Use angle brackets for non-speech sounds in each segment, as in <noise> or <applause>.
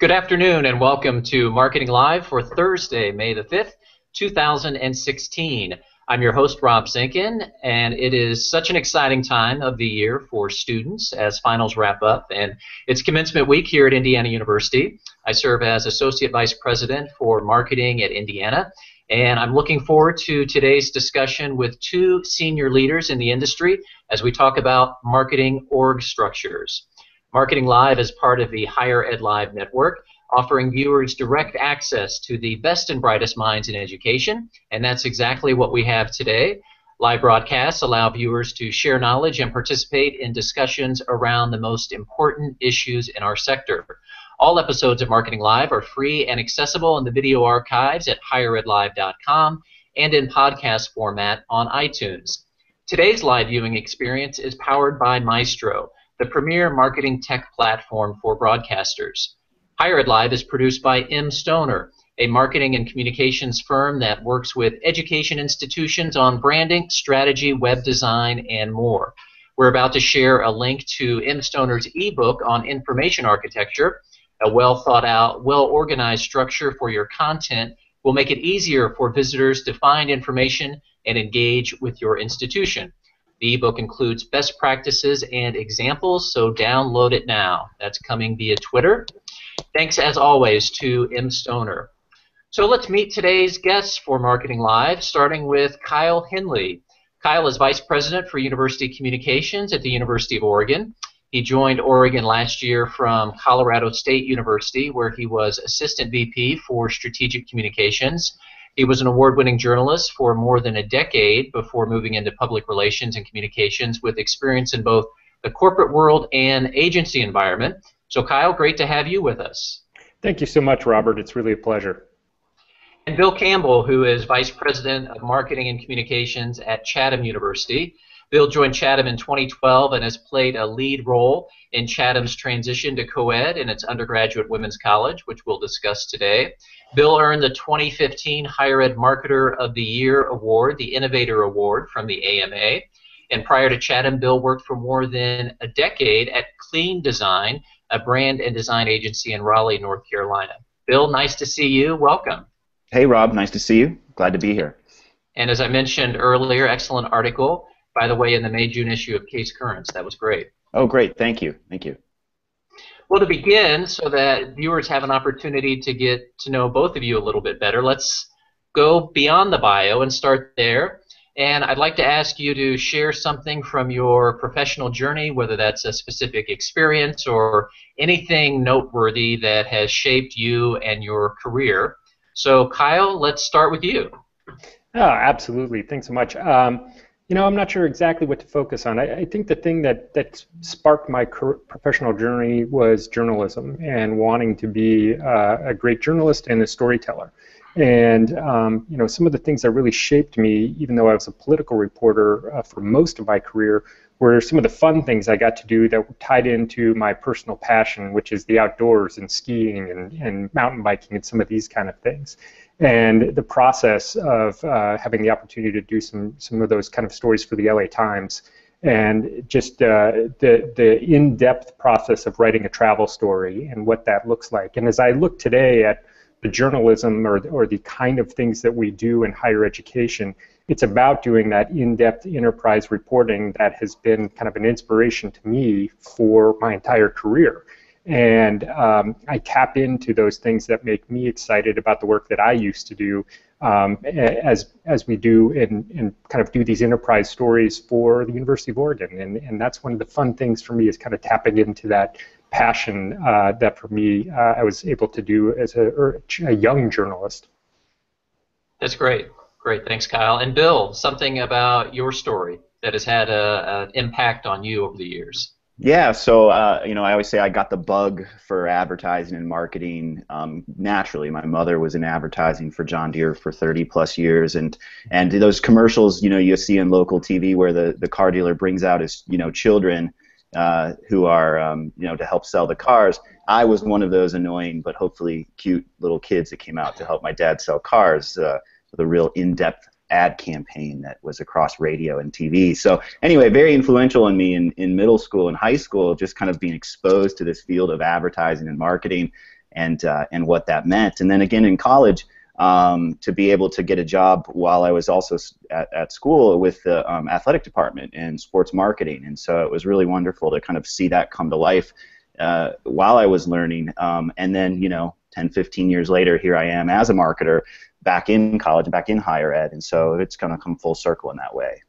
Good afternoon and welcome to Marketing Live for Thursday, May the 5th, 2016. I'm your host, Rob Zinkan, and it is such an exciting time of the year for students as finals wrap up. And it's commencement week here at Indiana University. I serve as Associate Vice President for Marketing at Indiana, and I'm looking forward to today's discussion with two senior leaders in the industry as we talk about marketing org structures. Marketing Live is part of the Higher Ed Live network, offering viewers direct access to the best and brightest minds in education, and that's exactly what we have today. Live broadcasts allow viewers to share knowledge and participate in discussions around the most important issues in our sector. All episodes of Marketing Live are free and accessible in the video archives at higheredlive.com and in podcast format on iTunes. Today's live viewing experience is powered by Maestro the premier marketing tech platform for broadcasters. Higher Ed Live is produced by M. Stoner, a marketing and communications firm that works with education institutions on branding, strategy, web design, and more. We're about to share a link to M. Stoner's ebook on information architecture. A well thought out, well organized structure for your content will make it easier for visitors to find information and engage with your institution. The ebook includes best practices and examples, so download it now. That's coming via Twitter. Thanks as always to M. Stoner. So let's meet today's guests for Marketing Live, starting with Kyle Henley. Kyle is Vice President for University Communications at the University of Oregon. He joined Oregon last year from Colorado State University, where he was Assistant VP for Strategic Communications. He was an award winning journalist for more than a decade before moving into public relations and communications with experience in both the corporate world and agency environment. So, Kyle, great to have you with us. Thank you so much, Robert. It's really a pleasure. And Bill Campbell, who is Vice President of Marketing and Communications at Chatham University. Bill joined Chatham in 2012 and has played a lead role in Chatham's transition to co-ed in its undergraduate women's college, which we'll discuss today. Bill earned the 2015 Higher Ed Marketer of the Year award, the Innovator Award from the AMA. And prior to Chatham, Bill worked for more than a decade at Clean Design, a brand and design agency in Raleigh, North Carolina. Bill, nice to see you. Welcome. Hey, Rob. Nice to see you. Glad to be here. And as I mentioned earlier, excellent article, by the way, in the May June issue of CASE Currents. That was great. Oh, great. Thank you. Thank you. Well, to begin, so that viewers have an opportunity to get to know both of you a little bit better, let's go beyond the bio and start there. And I'd like to ask you to share something from your professional journey, whether that's a specific experience or anything noteworthy that has shaped you and your career. So, Kyle, let's start with you. Oh, absolutely. Thanks so much. Um, you know, I'm not sure exactly what to focus on. I, I think the thing that, that sparked my professional journey was journalism and wanting to be uh, a great journalist and a storyteller. And um, you know, some of the things that really shaped me, even though I was a political reporter uh, for most of my career, were some of the fun things I got to do that were tied into my personal passion, which is the outdoors and skiing and, and mountain biking and some of these kind of things and the process of uh, having the opportunity to do some some of those kind of stories for the LA Times, and just uh, the the in-depth process of writing a travel story and what that looks like. And as I look today at the journalism or or the kind of things that we do in higher education, it's about doing that in-depth enterprise reporting that has been kind of an inspiration to me for my entire career. And um, I tap into those things that make me excited about the work that I used to do um, as as we do and, kind of do these enterprise stories for the University of Oregon, and and that's one of the fun things for me is kind of tapping into that passion uh, that for me uh, I was able to do as a, a young journalist. That's great, great, thanks, Kyle. And Bill, something about your story that has had an impact on you over the years. Yeah, so uh, you know, I always say I got the bug for advertising and marketing um, naturally. My mother was in advertising for John Deere for 30 plus years, and and those commercials, you know, you see in local TV where the the car dealer brings out his you know children uh, who are um, you know to help sell the cars. I was one of those annoying but hopefully cute little kids that came out to help my dad sell cars uh, with a real in-depth ad campaign that was across radio and TV. So anyway, very influential in me in, in middle school and high school, just kind of being exposed to this field of advertising and marketing. and uh, and what that meant. And then again in college, um, to be able to get a job while I was also at, at school with the um, athletic department and sports marketing. And so it was really wonderful to kind of see that come to life uh, while I was learning. Um, and then, you know, 10, 15 years later, here I am as a marketer back in college, back in higher ed. And so it's going to come full circle in that way.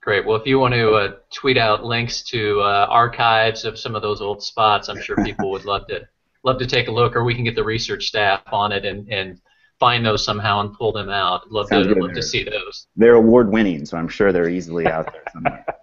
Great. Well, if you want to uh, tweet out links to uh, archives of some of those old spots, I'm sure people would love to love to take a look, or we can get the research staff on it and, and find those somehow and pull them out. Love to love to see those. They're award winning, so I'm sure they're easily out there somewhere. <laughs>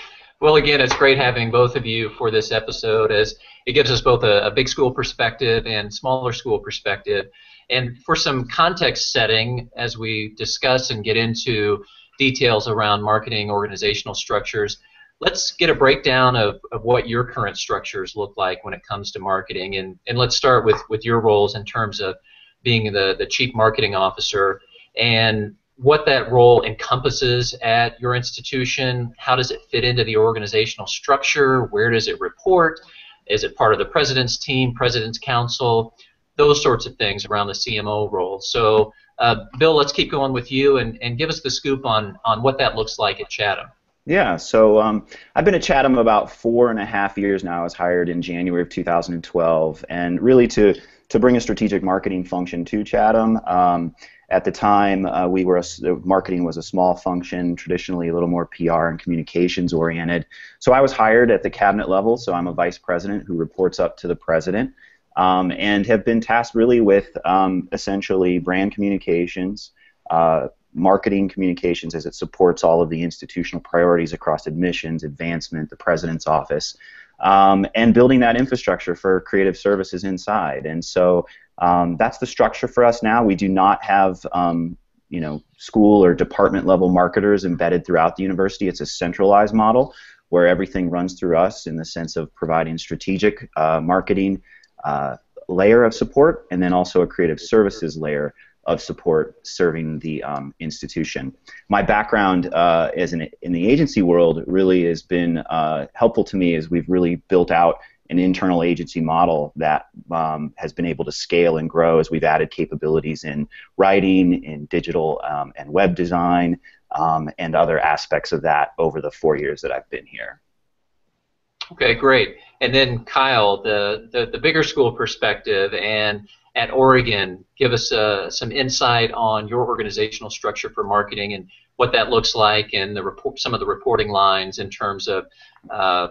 <laughs> well, again, it's great having both of you for this episode, as it gives us both a, a big school perspective and smaller school perspective. And for some context setting, as we discuss and get into details around marketing organizational structures, let's get a breakdown of, of what your current structures look like when it comes to marketing. And, and let's start with, with your roles in terms of being the, the chief marketing officer and what that role encompasses at your institution. How does it fit into the organizational structure? Where does it report? Is it part of the president's team, president's council? Those sorts of things around the CMO role. So, uh, Bill, let's keep going with you and, and give us the scoop on, on what that looks like at Chatham. Yeah, so um, I've been at Chatham about four and a half years now. I was hired in January of 2012, and really to to bring a strategic marketing function to Chatham. Um, at the time, uh, we were a, marketing was a small function, traditionally a little more PR and communications oriented. So I was hired at the cabinet level. So I'm a vice president who reports up to the president, um, and have been tasked really with um, essentially brand communications. Uh, marketing communications as it supports all of the institutional priorities across admissions, advancement, the president's office, um, and building that infrastructure for creative services inside. And so um, that's the structure for us now. We do not have um, you know school or department level marketers embedded throughout the university. It's a centralized model where everything runs through us in the sense of providing strategic uh, marketing uh, layer of support and then also a creative services layer of support serving the um, institution. My background uh, as an, in the agency world really has been uh, helpful to me as we've really built out an internal agency model that um, has been able to scale and grow as we've added capabilities in writing, in digital um, and web design, um, and other aspects of that over the four years that I've been here. Okay, great. And then Kyle, the, the, the bigger school perspective and at Oregon, give us uh, some insight on your organizational structure for marketing and what that looks like, and the report, some of the reporting lines in terms of uh,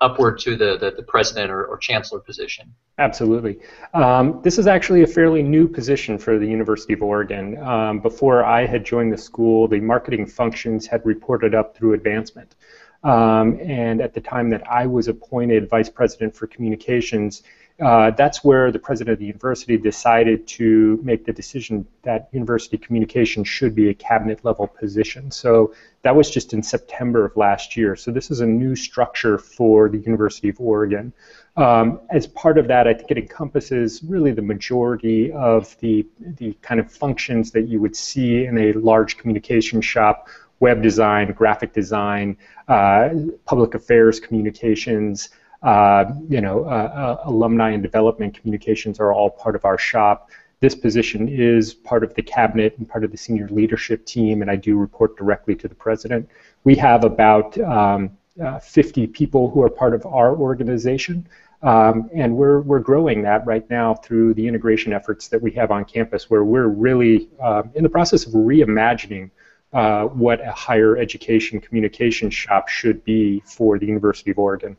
upward to the, the, the president or, or, chancellor position. Absolutely. Um, this is actually a fairly new position for the University of Oregon. Um, before I had joined the school, the marketing functions had reported up through advancement. Um, and at the time that I was appointed vice president for communications, uh, that's where the president of the university decided to make the decision that university communication should be a cabinet level position. So that was just in September of last year. So this is a new structure for the University of Oregon. Um, as part of that, I think it encompasses really the majority of the, the kind of functions that you would see in a large communication shop web design, graphic design, uh, public affairs communications, uh, you know, uh, alumni and development communications are all part of our shop. This position is part of the cabinet and part of the senior leadership team, and I do report directly to the president. We have about um, uh, 50 people who are part of our organization, um, and we're, we're growing that right now through the integration efforts that we have on campus, where we're really uh, in the process of reimagining uh, what a higher education communication shop should be for the University of Oregon.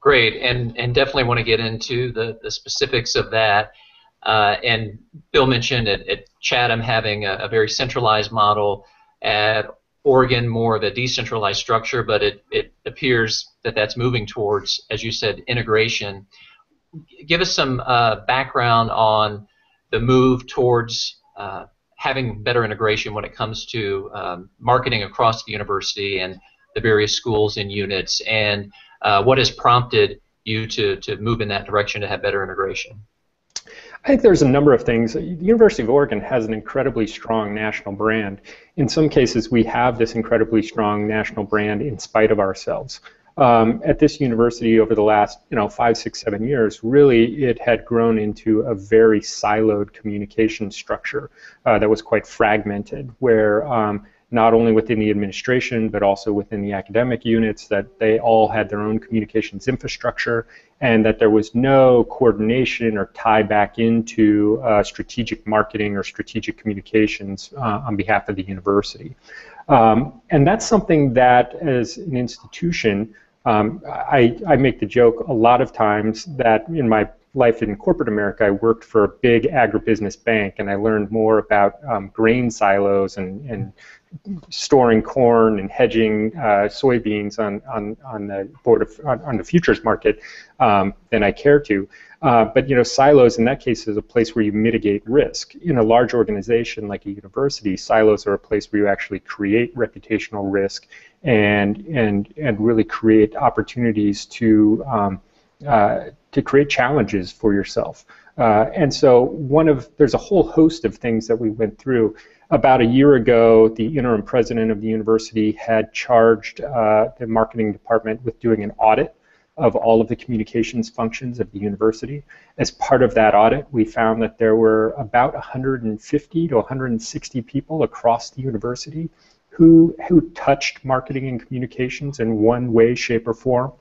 Great, and and definitely want to get into the, the specifics of that. Uh, and Bill mentioned at, at Chatham having a, a, very centralized model, at Oregon more of a decentralized structure, but it, it appears that that's moving towards, as you said, integration. Give us some uh, background on the move towards uh, having better integration when it comes to um, marketing across the university and the various schools and units, and uh, what has prompted you to, to move in that direction to have better integration? I think there's a number of things. The University of Oregon has an incredibly strong national brand. In some cases, we have this incredibly strong national brand in spite of ourselves. Um, at this university over the last you know five, six, seven years, really it had grown into a very siloed communication structure uh, that was quite fragmented, where um, not only within the administration but also within the academic units that they all had their own communications infrastructure and that there was no coordination or tie back into uh, strategic marketing or strategic communications uh, on behalf of the university. Um, and that's something that, as an institution, um, I, I, make the joke a lot of times that in my life in corporate America, I worked for a big agribusiness bank, and I learned more about um, grain silos and, and storing corn and hedging uh, soybeans on, on, on the board of on, on the futures market um, than I care to. Uh, but you know, silos in that case is a place where you mitigate risk. In a large organization like a university, silos are a place where you actually create reputational risk and and and really create opportunities to um, uh, to create challenges for yourself. Uh, and so one of there's a whole host of things that we went through. About a year ago, the interim president of the university had charged uh, the marketing department with doing an audit of all of the communications functions of the university. As part of that audit, we found that there were about 150 to 160 people across the university who, who touched marketing and communications in one way, shape, or form.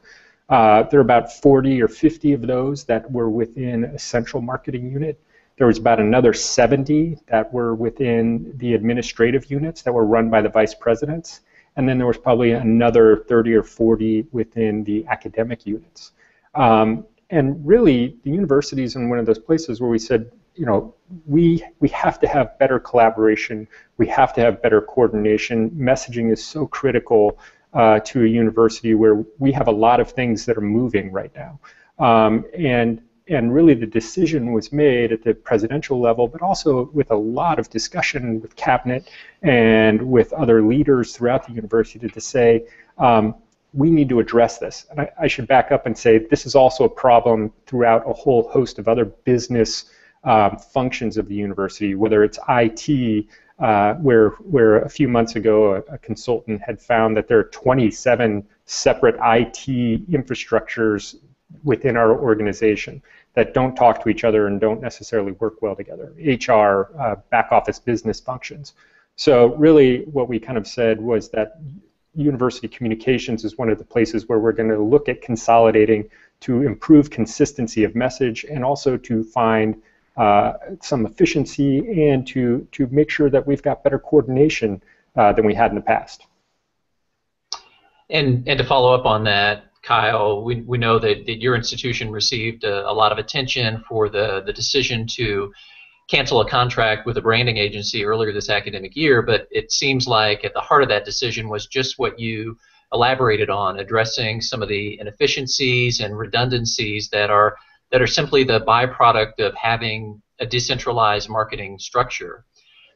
Uh, there are about 40 or 50 of those that were within a central marketing unit. There was about another 70 that were within the administrative units that were run by the vice presidents and then there was probably another 30 or 40 within the academic units. Um, and really, the university is in one of those places where we said, you know, we we have to have better collaboration. We have to have better coordination. Messaging is so critical uh, to a university where we have a lot of things that are moving right now. Um, and and really the decision was made at the presidential level, but also with a lot of discussion with cabinet and with other leaders throughout the university to say, um, we need to address this. And I, I, should back up and say this is also a problem throughout a whole host of other business um, functions of the university, whether it's IT, uh, where, where a few months ago a, a, consultant had found that there are 27 separate IT infrastructures within our organization that don't talk to each other and don't necessarily work well together. HR, uh, back office business functions. So really what we kind of said was that university communications is one of the places where we're going to look at consolidating to improve consistency of message and also to find uh, some efficiency and to, to make sure that we've got better coordination uh, than we had in the past. And, and to follow up on that, Kyle, we, we know that, that your institution received a, a, lot of attention for the, the decision to cancel a contract with a branding agency earlier this academic year, but it seems like at the heart of that decision was just what you elaborated on, addressing some of the inefficiencies and redundancies that are that are simply the byproduct of having a decentralized marketing structure.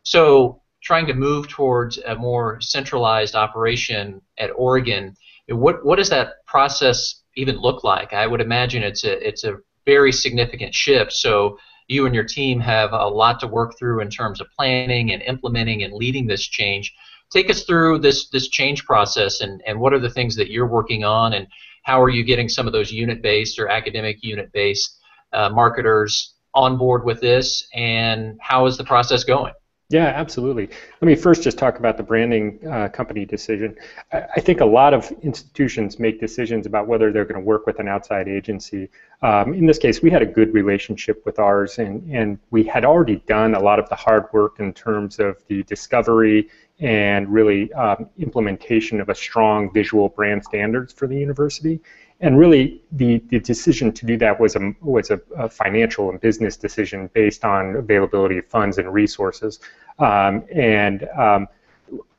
So trying to move towards a more centralized operation at Oregon what what does that process even look like? I would imagine it's a it's a very significant shift. So you and your team have a lot to work through in terms of planning and implementing and leading this change. Take us through this this change process and, and what are the things that you're working on and how are you getting some of those unit-based or academic unit-based uh, marketers on board with this and how is the process going? Yeah, absolutely. Let me first just talk about the branding uh, company decision. I, I, think a lot of institutions make decisions about whether they're going to work with an outside agency. Um, in this case, we had a good relationship with ours, and, and we had already done a lot of the hard work in terms of the discovery and really um, implementation of a strong visual brand standards for the university and really the, the decision to do that was a was a, a, financial and business decision based on availability of funds and resources. Um, and um,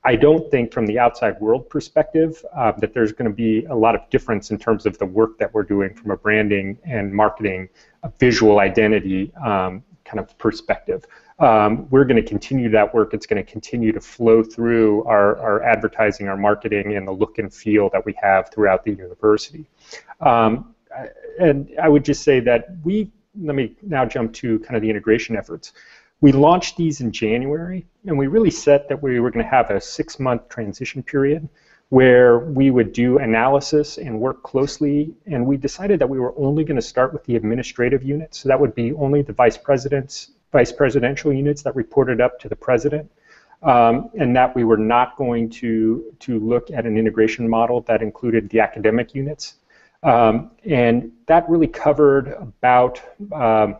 I don't think from the outside world perspective uh, that there's going to be a lot of difference in terms of the work that we're doing from a branding and marketing a visual identity um, kind of perspective um, we're going to continue that work. It's going to continue to flow through our, our advertising, our marketing, and the look and feel that we have throughout the university. Um, and I would just say that we, let me now jump to kind of the integration efforts. We launched these in January, and we really set that we were going to have a six month transition period where we would do analysis and work closely. And we decided that we were only going to start with the administrative units. So that would be only the vice presidents, vice presidential units that reported up to the president. Um, and that we were not going to, to look at an integration model that included the academic units. Um, and that really covered about um,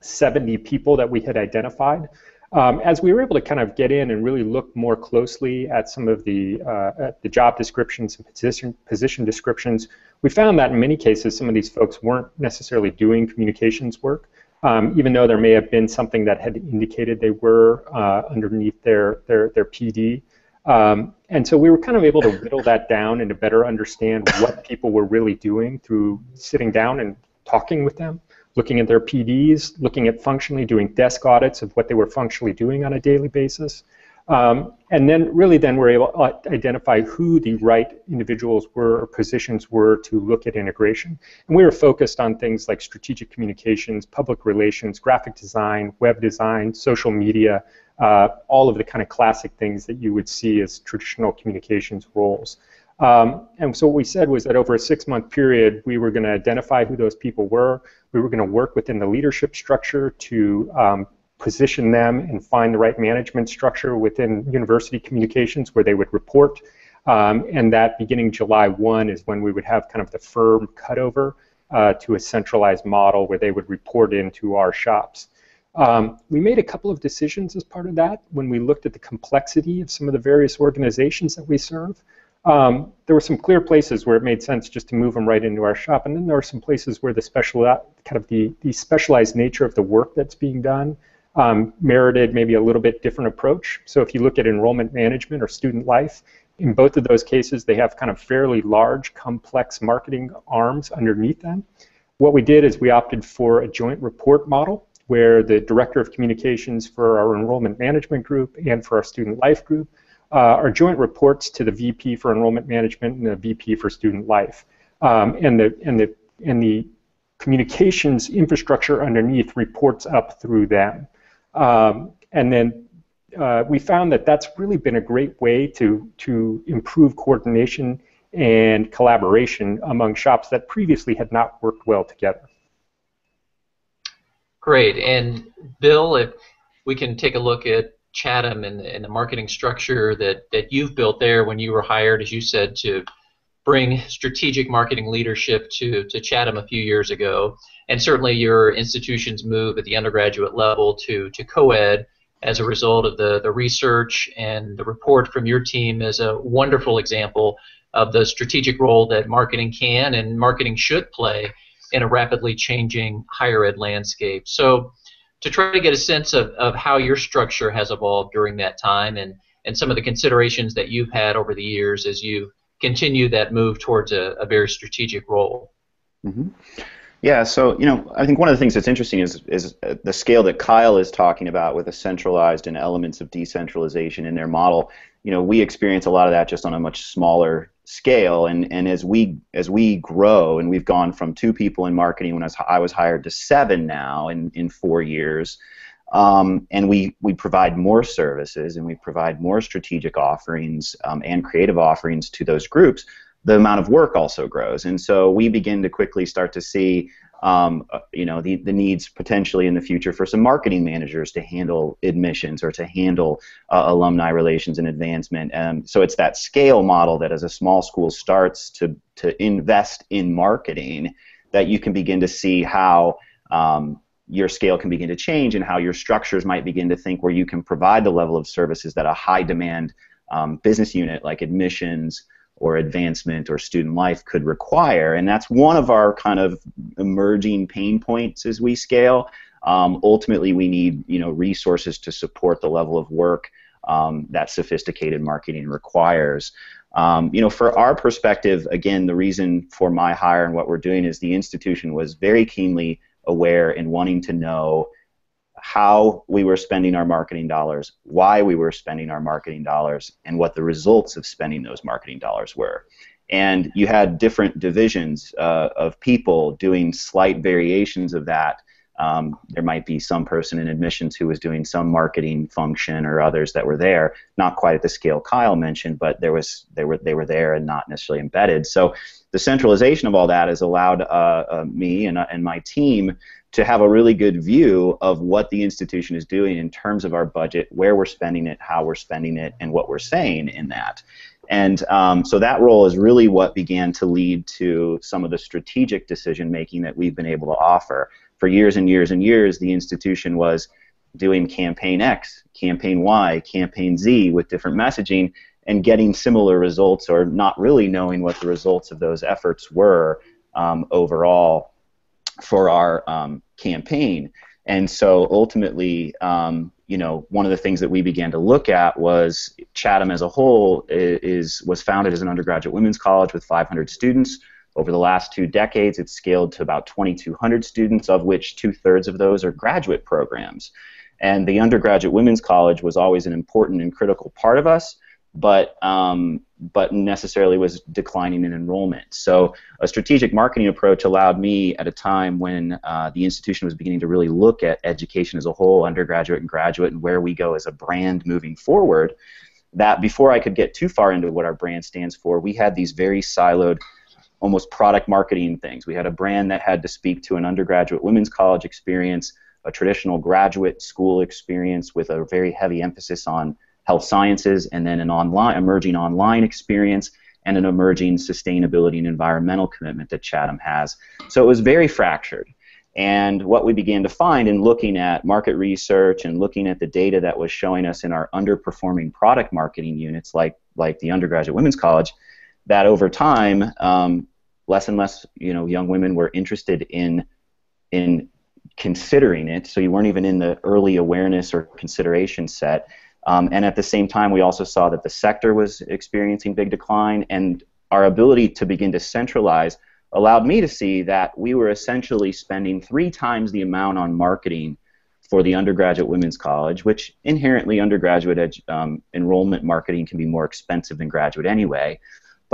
70 people that we had identified. Um, as we were able to kind of get in and really look more closely at some of the uh, the job descriptions and position position descriptions, we found that in many cases some of these folks weren't necessarily doing communications work, um, even though there may have been something that had indicated they were uh, underneath their their their PD. Um, and so we were kind of able to whittle that down and to better understand what people were really doing through sitting down and talking with them looking at their PDs, looking at functionally doing desk audits of what they were functionally doing on a daily basis. Um, and then really then we're able to identify who the right individuals were or positions were to look at integration. And we were focused on things like strategic communications, public relations, graphic design, web design, social media, uh, all of the kind of classic things that you would see as traditional communications roles. Um, and so what we said was that over a six-month period, we were going to identify who those people were. We were going to work within the leadership structure to um, position them and find the right management structure within university communications where they would report. Um, and that beginning July 1 is when we would have kind of the firm cutover uh, to a centralized model where they would report into our shops. Um, we made a couple of decisions as part of that when we looked at the complexity of some of the various organizations that we serve. Um, there were some clear places where it made sense just to move them right into our shop, and then there were some places where the special, uh, kind of the, the specialized nature of the work that's being done um, merited maybe a little bit different approach. So if you look at enrollment management or student life, in both of those cases, they have kind of fairly large, complex marketing arms underneath them. What we did is we opted for a joint report model where the director of communications for our enrollment management group and for our student life group uh, are joint reports to the VP for enrollment management and the VP for student life. Um, and the and the and the communications infrastructure underneath reports up through them. Um, and then uh, we found that that's really been a great way to to improve coordination and collaboration among shops that previously had not worked well together. Great. And Bill, if we can take a look at Chatham and, and the marketing structure that, that you've built there when you were hired, as you said, to bring strategic marketing leadership to, to Chatham a few years ago. And certainly your institution's move at the undergraduate level to, to co-ed as a result of the, the research and the report from your team is a wonderful example of the strategic role that marketing can and marketing should play in a rapidly changing higher ed landscape. So to try to get a sense of, of how your structure has evolved during that time and, and some of the considerations that you've had over the years as you continue that move towards a, a very strategic role. Mm-hmm. Yeah, so you know, I think one of the things that's interesting is is the scale that Kyle is talking about with a centralized and elements of decentralization in their model. You know, we experience a lot of that just on a much smaller scale, and and as we as we grow, and we've gone from two people in marketing when I was, I was hired to seven now in in four years. Um, and we, we provide more services and we provide more strategic offerings um, and creative offerings to those groups the amount of work also grows. And so we begin to quickly start to see um, uh, you know, the, the needs potentially in the future for some marketing managers to handle admissions or to handle uh, alumni relations and advancement. Um, so it's that scale model that as a small school starts to, to invest in marketing that you can begin to see how um, your scale can begin to change and how your structures might begin to think where you can provide the level of services that a high demand um, business unit like admissions or advancement or student life could require. And that's one of our kind of emerging pain points as we scale. Um, ultimately, we need you know resources to support the level of work um, that sophisticated marketing requires. Um, you know, for our perspective, again, the reason for my hire and what we're doing is the institution was very keenly aware and wanting to know how we were spending our marketing dollars, why we were spending our marketing dollars, and what the results of spending those marketing dollars were. And you had different divisions uh, of people doing slight variations of that Um, there might be some person in admissions who was doing some marketing function or others that were there, not quite at the scale Kyle mentioned, but there was they were they were there and not necessarily embedded. So the centralization of all that has allowed uh, uh, me and, uh, and my team to have a really good view of what the institution is doing in terms of our budget, where we're spending it, how we're spending it, and what we're saying in that. And um, so that role is really what began to lead to some of the strategic decision making that we've been able to offer for years and years and years, the institution was doing campaign X, campaign Y, campaign Z with different messaging and getting similar results or not really knowing what the results of those efforts were um, overall for our um, campaign. And so ultimately, um, you know, one of the things that we began to look at was Chatham as a whole is was founded as an undergraduate women's college with 500 students. Over the last two decades, it's scaled to about 2,200 students, of which two thirds of those are graduate programs. And the undergraduate women's college was always an important and critical part of us, but um, but necessarily was declining in enrollment. So a strategic marketing approach allowed me at a time when uh, the institution was beginning to really look at education as a whole, undergraduate and graduate, and where we go as a brand moving forward. That before I could get too far into what our brand stands for, we had these very siloed almost product marketing things. We had a brand that had to speak to an undergraduate women's college experience, a traditional graduate school experience with a very heavy emphasis on health sciences, and then an online emerging online experience and an emerging sustainability and environmental commitment that Chatham has. So it was very fractured. And what we began to find in looking at market research and looking at the data that was showing us in our underperforming product marketing units, like like the undergraduate women's college, that over time um, less and less you know young women were interested in in considering it so you weren't even in the early awareness or consideration set um, and at the same time we also saw that the sector was experiencing big decline and our ability to begin to centralize allowed me to see that we were essentially spending three times the amount on marketing for the undergraduate women's college, which inherently undergraduate um, enrollment marketing can be more expensive than graduate anyway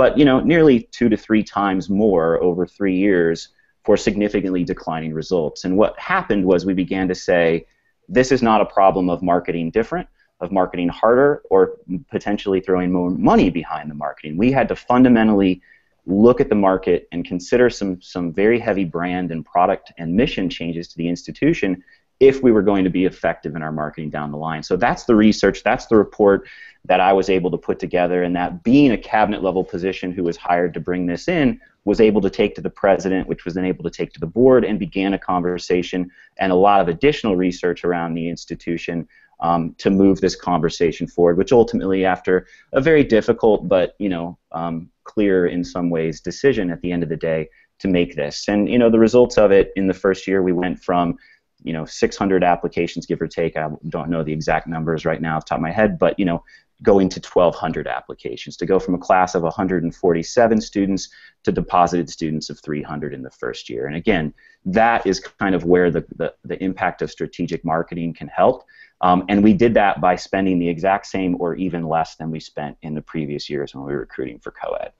but you know, nearly two to three times more over three years for significantly declining results. And what happened was we began to say, this is not a problem of marketing different, of marketing harder, or potentially throwing more money behind the marketing. We had to fundamentally look at the market and consider some some very heavy brand and product and mission changes to the institution if we were going to be effective in our marketing down the line. So that's the research, that's the report that I was able to put together, and that being a cabinet level position who was hired to bring this in was able to take to the president, which was then able to take to the board, and began a conversation and a lot of additional research around the institution um, to move this conversation forward. Which ultimately, after a very difficult but you know um, clear in some ways decision at the end of the day, to make this. And you know the results of it in the first year, we went from you know 600 applications give or take i don't know the exact numbers right now off the top of my head but you know going to 1200 applications to go from a class of 147 students to deposited students of 300 in the first year and again that is kind of where the, the, the impact of strategic marketing can help um, and we did that by spending the exact same or even less than we spent in the previous years when we were recruiting for co-ed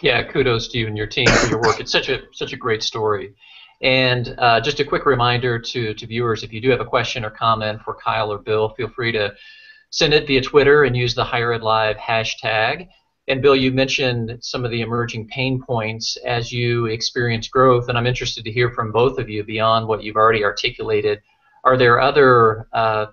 yeah kudos to you and your team for your work it's such a such a great story and uh, just a quick reminder to, to viewers, if you do have a question or comment for Kyle or Bill, feel free to send it via Twitter and use the Higher Ed Live hashtag. And Bill, you mentioned some of the emerging pain points as you experience growth, and I'm interested to hear from both of you beyond what you've already articulated. Are there other uh,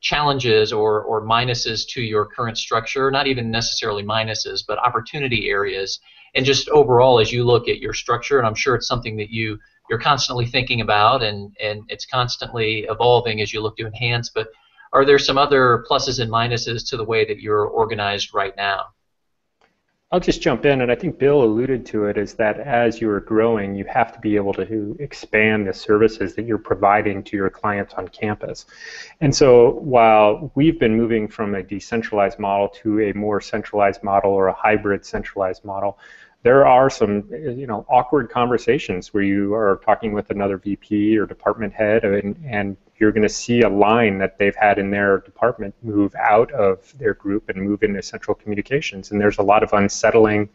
challenges or, or minuses to your current structure? Not even necessarily minuses, but opportunity areas. And just overall, as you look at your structure, and I'm sure it's something that you you're constantly thinking about and, and it's constantly evolving as you look to enhance. But are there some other pluses and minuses to the way that you're organized right now? I'll just jump in, and I think Bill alluded to it, is that as you are growing, you have to be able to expand the services that you're providing to your clients on campus. And so while we've been moving from a decentralized model to a more centralized model or a hybrid centralized model, there are some you know awkward conversations where you are talking with another VP or department head and, and you're going to see a line that they've had in their department move out of their group and move into central communications. And there's a lot of unsettling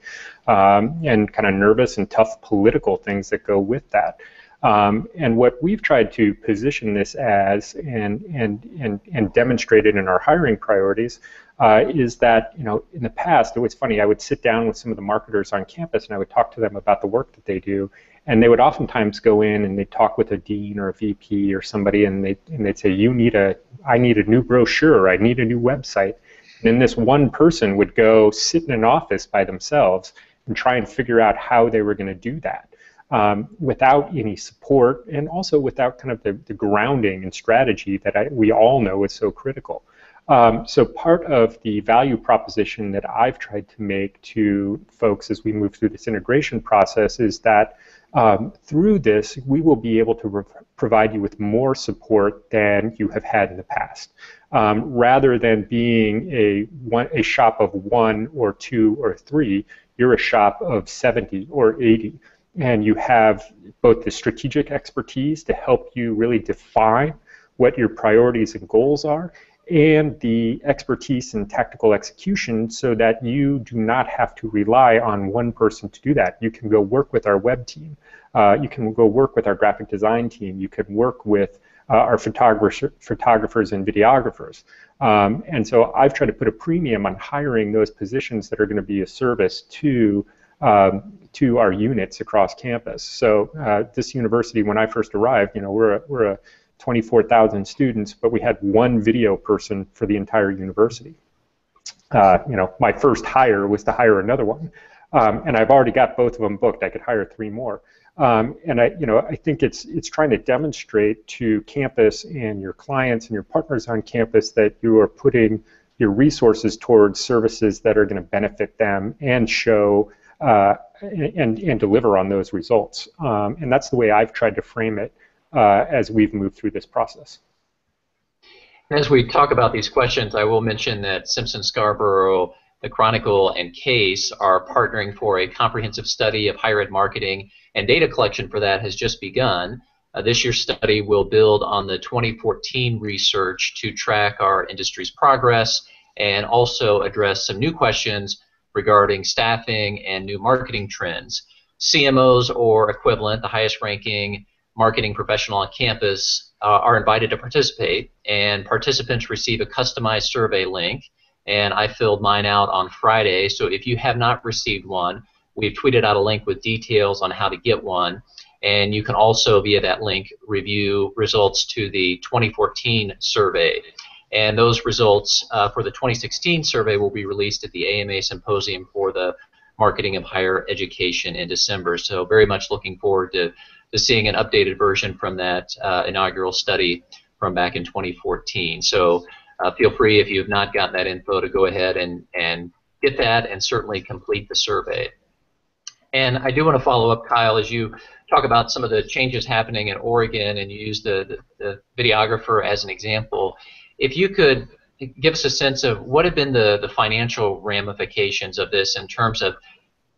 um, and kind of nervous and tough political things that go with that. Um, and what we've tried to position this as and, and, and, and demonstrated in our hiring priorities uh, is that, you know, in the past, it was funny, I would sit down with some of the marketers on campus and I would talk to them about the work that they do. And they would oftentimes go in and they'd talk with a dean or a VP or somebody and, they, and they'd say, you need a, I need a new brochure, I need a new website. And then this one person would go sit in an office by themselves and try and figure out how they were going to do that um, without any support and also without kind of the, the grounding and strategy that I, we all know is so critical. Um, so part of the value proposition that I've tried to make to folks as we move through this integration process is that um, through this, we will be able to provide you with more support than you have had in the past. Um, rather than being a, one, a shop of one or two or three, you're a shop of 70 or 80 and you have both the strategic expertise to help you really define what your priorities and goals are, and the expertise in tactical execution so that you do not have to rely on one person to do that. You can go work with our web team. Uh, you can go work with our graphic design team. You can work with uh, our photographers, photographers and videographers. Um, and so I've tried to put a premium on hiring those positions that are going to be a service to um, to our units across campus. So uh, this university, when I first arrived, you know, we're a, we're a 24,000 students, but we had one video person for the entire university. Uh, you know, my first hire was to hire another one, um, and I've already got both of them booked. I could hire three more. Um, and I, you know, I think it's it's trying to demonstrate to campus and your clients and your partners on campus that you are putting your resources towards services that are going to benefit them and show uh, and, and deliver on those results. Um, and that's the way I've tried to frame it uh, as we've moved through this process. As we talk about these questions, I will mention that Simpson Scarborough, the Chronicle, and CASE are partnering for a comprehensive study of higher ed marketing, and data collection for that has just begun. Uh, this year's study will build on the 2014 research to track our industry's progress and also address some new questions regarding staffing and new marketing trends. CMOs or equivalent, the highest ranking marketing professional on campus, uh, are invited to participate, and participants receive a customized survey link. And I filled mine out on Friday, so if you have not received one, we've tweeted out a link with details on how to get one. And you can also, via that link, review results to the 2014 survey. And those results uh, for the 2016 survey will be released at the AMA Symposium for the Marketing of Higher Education in December. So very much looking forward to, to seeing an updated version from that uh, inaugural study from back in 2014. So uh, feel free, if you have not gotten that info, to go ahead and, and get that and certainly complete the survey. And I do want to follow up, Kyle, as you talk about some of the changes happening in Oregon and you use the, the, the videographer as an example if you could give us a sense of what have been the, the financial ramifications of this in terms of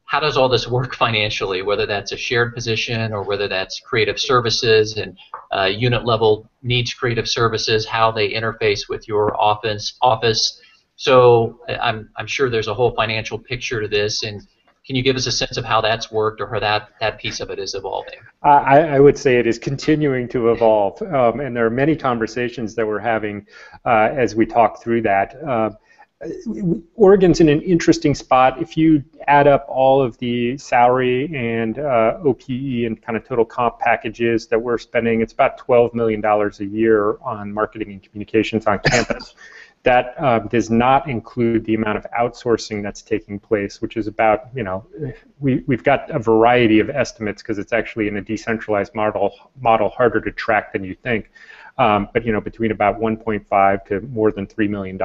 how does all this work financially, whether that's a shared position or whether that's creative services and uh, unit level needs creative services, how they interface with your office. office. So I'm, I'm sure there's a whole financial picture to this, and can you give us a sense of how that's worked or how that, that piece of it is evolving? I, I would say it is continuing to evolve, um, and there are many conversations that we're having uh, as we talk through that. Uh, Oregon's in an interesting spot. If you add up all of the salary and uh, OPE and kind of total comp packages that we're spending, it's about $12 million a year on marketing and communications on campus. <laughs> That uh, does not include the amount of outsourcing that's taking place, which is about, you know, we, we've got a variety of estimates because it's actually in a decentralized model, model harder to track than you think. Um, but, you know, between about 1.5 to more than $3 million.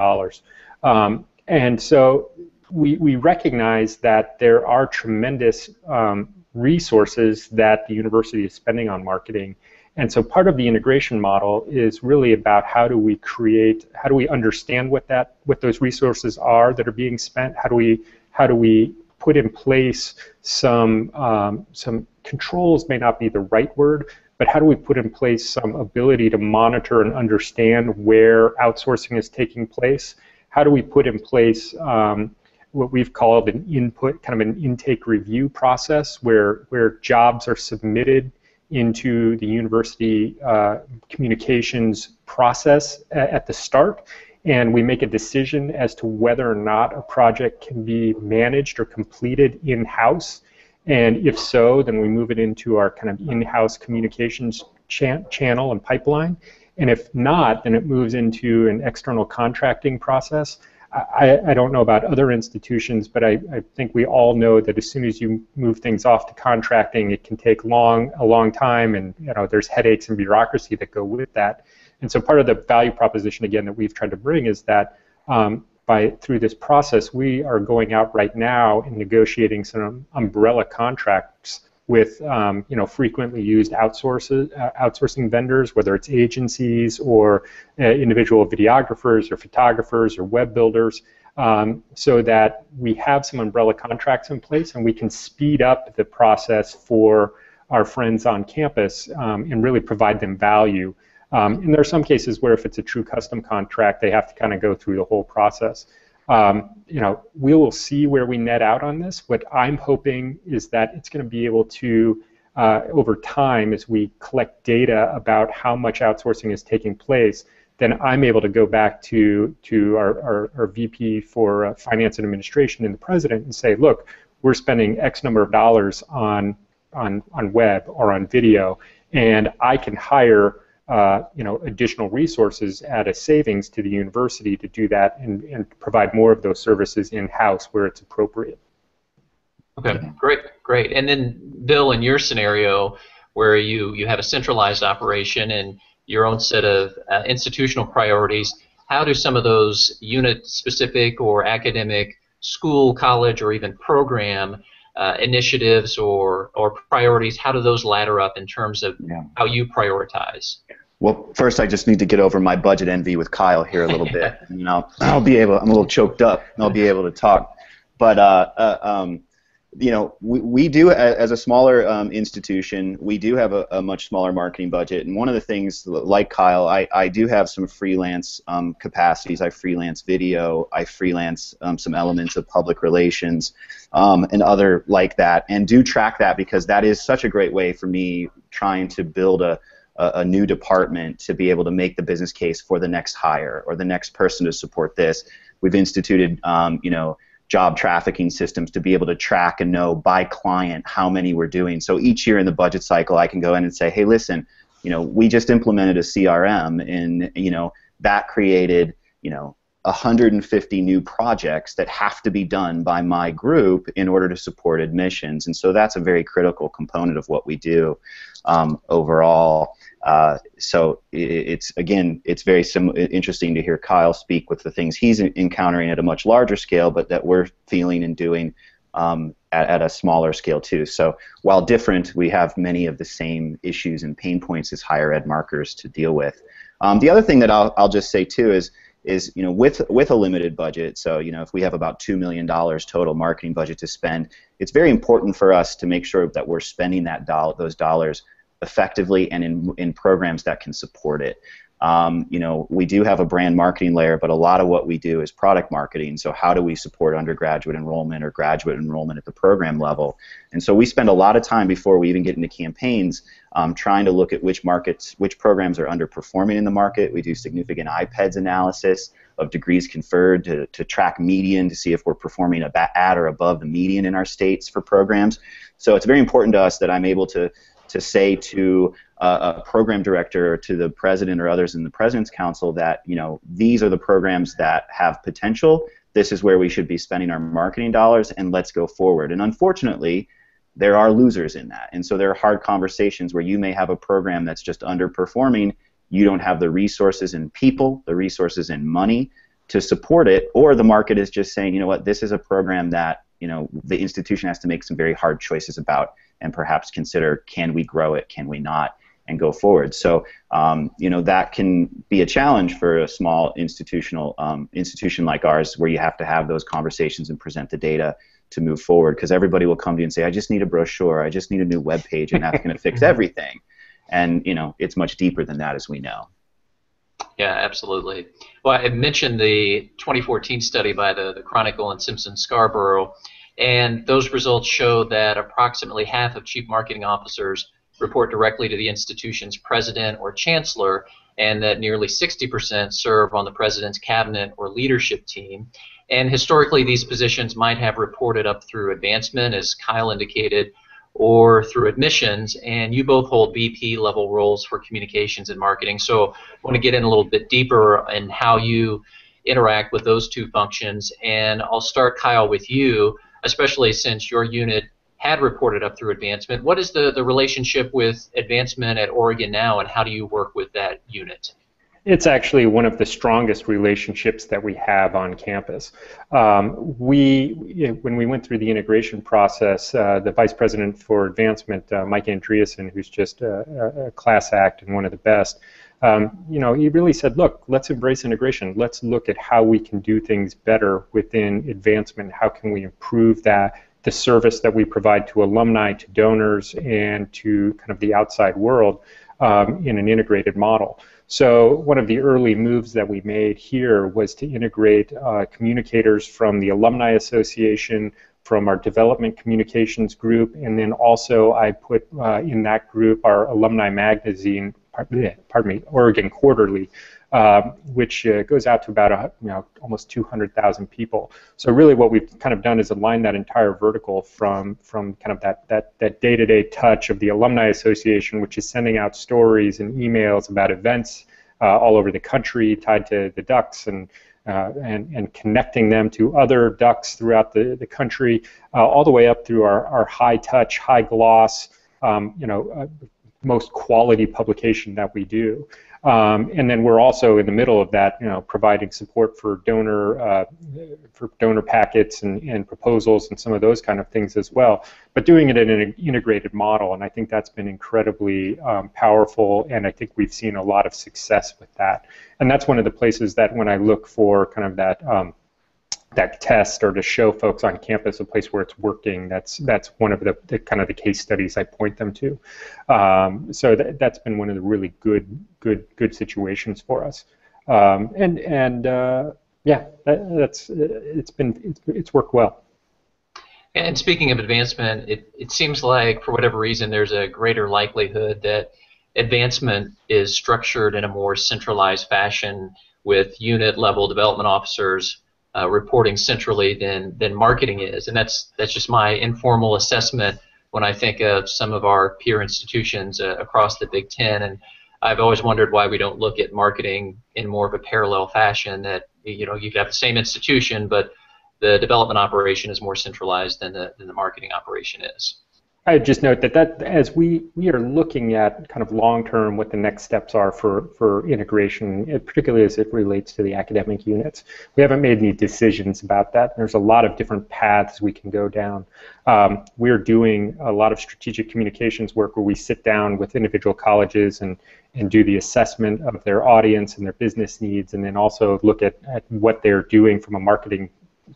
Um, and so we, we recognize that there are tremendous um, resources that the university is spending on marketing and so part of the integration model is really about how do we create, how do we understand what that, what those resources are that are being spent? How do we, how do we put in place some, um, some controls may not be the right word, but how do we put in place some ability to monitor and understand where outsourcing is taking place? How do we put in place um, what we've called an input, kind of an intake review process where, where jobs are submitted into the university uh, communications process at the start and we make a decision as to whether or not a project can be managed or completed in-house. And if so, then we move it into our kind of in-house communications cha channel and pipeline. And if not, then it moves into an external contracting process. I, I don't know about other institutions, but I, I, think we all know that as soon as you move things off to contracting, it can take long a long time, and you know there's headaches and bureaucracy that go with that. And so part of the value proposition again that we've tried to bring is that um, by through this process, we are going out right now and negotiating some umbrella contracts with um, you know frequently used outsources, uh, outsourcing vendors, whether it's agencies or uh, individual videographers or photographers or web builders, um, so that we have some umbrella contracts in place and we can speed up the process for our friends on campus um, and really provide them value. Um, and there are some cases where if it's a true custom contract, they have to kind of go through the whole process. Um, you know, we will see where we net out on this. What I'm hoping is that it's going to be able to, uh, over time, as we collect data about how much outsourcing is taking place, then I'm able to go back to to our, our, our VP for uh, Finance and Administration and the President and say, look, we're spending X number of dollars on on on web or on video, and I can hire uh, you know, additional resources at a savings to the university to do that and, and provide more of those services in-house where it's appropriate. Okay, great, great. And then, Bill, in your scenario, where you, you have a centralized operation and your own set of uh, institutional priorities, how do some of those unit-specific or academic school, college, or even program uh, initiatives or, or priorities, how do those ladder up in terms of yeah. how you prioritize? Well, first I just need to get over my budget envy with Kyle here a little bit. <laughs> You know, I'll be able. I'm a little choked up. And I'll be able to talk. But uh, uh, um, you know, we, we do as a smaller um, institution, we do have a, a, much smaller marketing budget. And one of the things, like Kyle, I, I do have some freelance um, capacities. I freelance video. I freelance um, some elements of public relations um, and other like that, and do track that because that is such a great way for me trying to build a a, new department to be able to make the business case for the next hire or the next person to support this. We've instituted, um, you know, job trafficking systems to be able to track and know by client how many we're doing. So each year in the budget cycle, I can go in and say, hey, listen, you know, we just implemented a CRM, and you know that created, you know, 150 new projects that have to be done by my group in order to support admissions. And so that's a very critical component of what we do um, overall. Uh, so it's again, it's very sim- interesting to hear Kyle speak with the things he's encountering at a much larger scale, but that we're feeling and doing um, at, at, a smaller scale too. So while different, we have many of the same issues and pain points as higher ed markers to deal with. Um, the other thing that I'll, I'll just say too is is you know with with a limited budget. So you know if we have about two million dollars total marketing budget to spend, it's very important for us to make sure that we're spending that doll- those dollars effectively and in, in programs that can support it. Um, you know, we do have a brand marketing layer, but a lot of what we do is product marketing. So how do we support undergraduate enrollment or graduate enrollment at the program level? And so we spend a lot of time before we even get into campaigns um, trying to look at which markets, which programs are underperforming in the market. We do significant IPEDS analysis of degrees conferred to, to track median to see if we're performing at or above the median in our states for programs. So it's very important to us that I'm able to to say to a program director or to the president or others in the president's council that you know these are the programs that have potential. This is where we should be spending our marketing dollars and let's go forward. And unfortunately there are losers in that. And so there are hard conversations where you may have a program that's just underperforming. You don't have the resources and people the resources and money to support it or the market is just saying you know what this is a program that you know the institution has to make some very hard choices about and perhaps consider can we grow it, can we not, and go forward. So um, you know that can be a challenge for a small institutional um, institution like ours, where you have to have those conversations and present the data to move forward. Because everybody will come to you and say, "I just need a brochure, I just need a new web page, and that's going to fix <laughs> everything." And you know it's much deeper than that, as we know. Yeah, absolutely. Well, I mentioned the 2014 study by the, the Chronicle and Simpson Scarborough and those results show that approximately half of chief marketing officers report directly to the institution's president or chancellor, and that nearly 60% serve on the president's cabinet or leadership team. And historically, these positions might have reported up through advancement, as Kyle indicated, or through admissions, and you both hold VP level roles for communications and marketing. So I want to get in a little bit deeper in how you interact with those two functions, and I'll start, Kyle, with you, especially since your unit had reported up through advancement. What is the, the relationship with advancement at Oregon now, and how do you work with that unit? It's actually one of the strongest relationships that we have on campus. Um, we, when we went through the integration process, uh, the vice president for advancement, uh, Mike Andreasen, who's just a, a, class act and one of the best, um, you know, he really said, look, let's embrace integration. Let's look at how we can do things better within advancement. How can we improve that? The service that we provide to alumni, to donors, and to kind of the outside world um, in an integrated model. So one of the early moves that we made here was to integrate uh, communicators from the Alumni Association, from our development communications group, and then also I put uh, in that group our alumni magazine, pardon me, Oregon Quarterly, um, which uh, goes out to about a, you know almost 200,000 people. So really, what we've kind of done is align that entire vertical from from kind of that that that day-to-day touch of the alumni association, which is sending out stories and emails about events uh, all over the country tied to the Ducks and. Uh, and, and connecting them to other ducks throughout the, the country, uh, all the way up through our, our high touch, high gloss, um, you know, uh, most quality publication that we do. Um, and then we're also in the middle of that, you know, providing support for donor uh, for donor packets and, and proposals and some of those kind of things as well. But doing it in an integrated model, and I think that's been incredibly um, powerful. And I think we've seen a lot of success with that. And that's one of the places that when I look for kind of that um, that test or to show folks on campus a place where it's working. That's that's one of the, the kind of the case studies I point them to. Um, so that, that's been one of the really good good good situations for us. Um, and and uh, yeah, that, that's it's been it's, it's worked well. And speaking of advancement, it, it seems like for whatever reason there's a greater likelihood that advancement is structured in a more centralized fashion with unit level development officers uh, reporting centrally than than marketing is, and that's that's just my informal assessment when I think of some of our peer institutions uh, across the Big Ten. And I've always wondered why we don't look at marketing in more of a parallel fashion. That you know you could have the same institution, but the development operation is more centralized than the than the marketing operation is. I would just note that, that as we, we are looking at kind of long term what the next steps are for, for integration, particularly as it relates to the academic units, we haven't made any decisions about that. There's a lot of different paths we can go down. Um, we're doing a lot of strategic communications work where we sit down with individual colleges and, and do the assessment of their audience and their business needs, and then also look at, at what they're doing from a marketing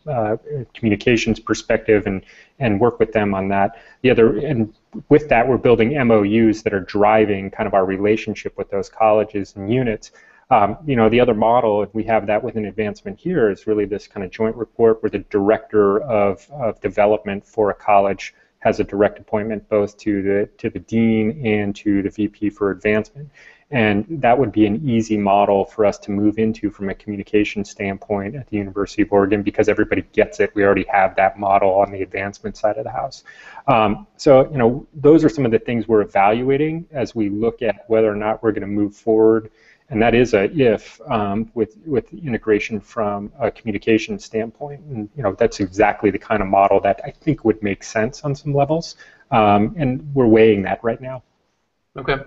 uh, communications perspective and and work with them on that. The other and with that we're building MOUs that are driving kind of our relationship with those colleges and units. Um, you know, the other model, we have that with an advancement here, is really this kind of joint report where the director of, of development for a college has a direct appointment both to the to the dean and to the VP for advancement. And that would be an easy model for us to move into from a communication standpoint at the University of Oregon because everybody gets it. We already have that model on the advancement side of the house. Um, so, you know, those are some of the things we're evaluating as we look at whether or not we're going to move forward. And that is a if um, with with integration from a communication standpoint. And you know, that's exactly the kind of model that I think would make sense on some levels. Um, and we're weighing that right now. Okay.